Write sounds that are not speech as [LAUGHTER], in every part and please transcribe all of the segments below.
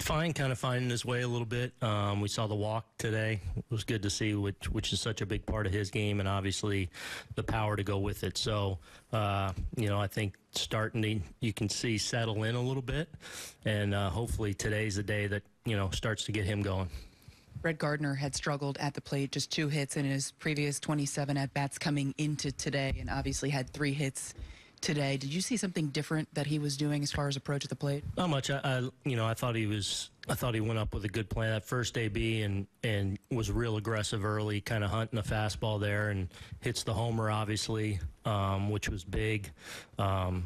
Fine, kind of finding his way a little bit. Um, we saw the walk today. It was good to see, which which is such a big part of his game, and obviously the power to go with it. So, uh, you know, I think starting to you can see settle in a little bit, and uh, hopefully today's the day that you know starts to get him going. Brett Gardner had struggled at the plate, just two hits in his previous 27 at bats coming into today, and obviously had three hits today. Did you see something different that he was doing as far as approach at the plate? Not much. I, I you know, I thought he was. I thought he went up with a good plan that first AB and and was real aggressive early, kind of hunting the fastball there, and hits the homer obviously, um, which was big. Um,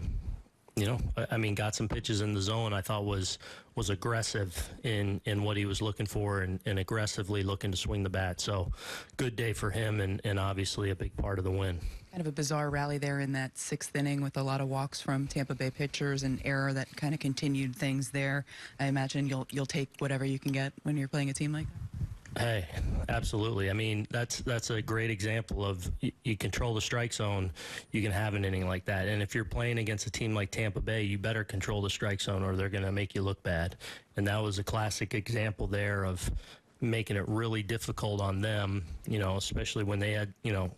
you know, I, mean, got some pitches in the zone. I thought was was aggressive in in what he was looking for, and, and aggressively looking to swing the bat. So, good day for him, and and obviously a big part of the win. Kind of a bizarre rally there in that sixth inning with a lot of walks from Tampa Bay pitchers and error that kind of continued things there. I imagine you'll you'll take whatever you can get when you're playing a team like that. Hey, absolutely. I mean, that's that's a great example of you, you, control the strike zone, you can have an inning like that. And if you're playing against a team like Tampa Bay, you better control the strike zone or they're going to make you look bad. And that was a classic example there of making it really difficult on them, you know, especially when they had, you know,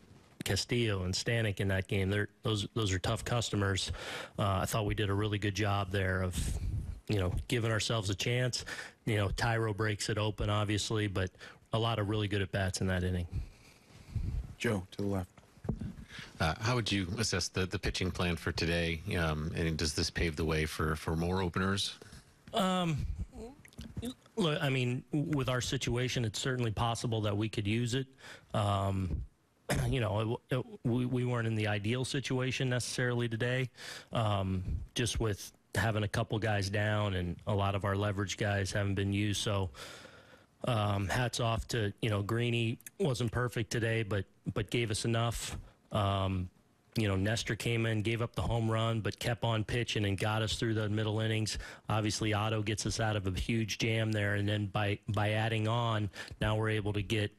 Castillo and Stanek in that game. They're, those those are tough customers. Uh, I thought we did a really good job there of you know, giving ourselves a chance. You know, Thairo breaks it open, obviously, but a lot of really good at bats in that inning. Joe, to the left. Uh, how would you assess the, the pitching plan for today? Um, and does this pave the way for, for more openers? Um, look, I mean, with our situation, it's certainly possible that we could use it. Um, [CLEARS THROAT] you know, it, it, we, we weren't in the ideal situation necessarily today, um, just with having a couple guys down and a lot of our leverage guys haven't been used. So um, hats off to you know Greeny wasn't perfect today, but but gave us enough. Um, you know, Nestor came in, gave up the home run, but kept on pitching and got us through the middle innings. Obviously, Otto gets us out of a huge jam there, and then by by adding on, now we're able to get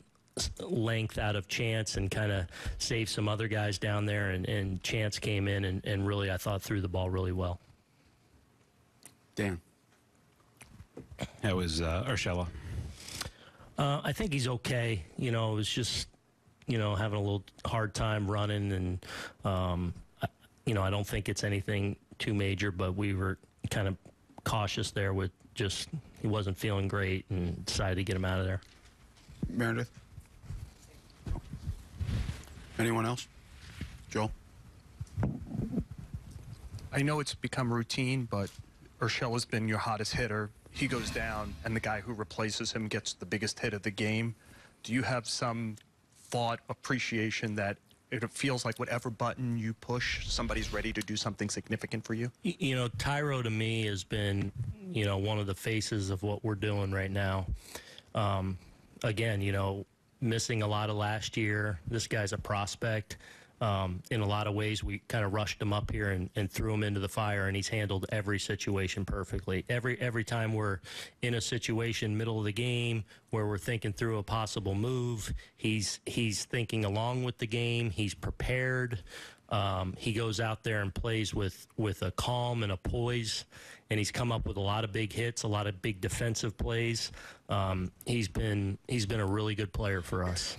length out of Chance and kind of save some other guys down there. And, and Chance came in and, and really, I thought, threw the ball really well. Dan. That was uh, Urshela? Uh, I think he's okay. You know, it was just, you know, having a little hard time running, and um, I, you know, I don't think it's anything too major, but we were kind of cautious there with just he wasn't feeling great and decided to get him out of there. Meredith. Anyone else? Joel. I know it's become routine, but Urshela's been your hottest hitter. He goes down, and the guy who replaces him gets the biggest hit of the game. Do you have some thought, appreciation that it feels like whatever button you push, somebody's ready to do something significant for you? You know, Thairo to me has been, you know, one of the faces of what we're doing right now. Um, again, you know, missing a lot of last year. This guy's a prospect. Um, in a lot of ways, we kind of rushed him up here and, and, threw him into the fire, and he's handled every situation perfectly. Every every time we're in a situation, middle of the game, where we're thinking through a possible move, he's he's thinking along with the game. He's prepared. Um, he goes out there and plays with with a calm and a poise, and he's come up with a lot of big hits, a lot of big defensive plays. Um, he's been he's been a really good player for us.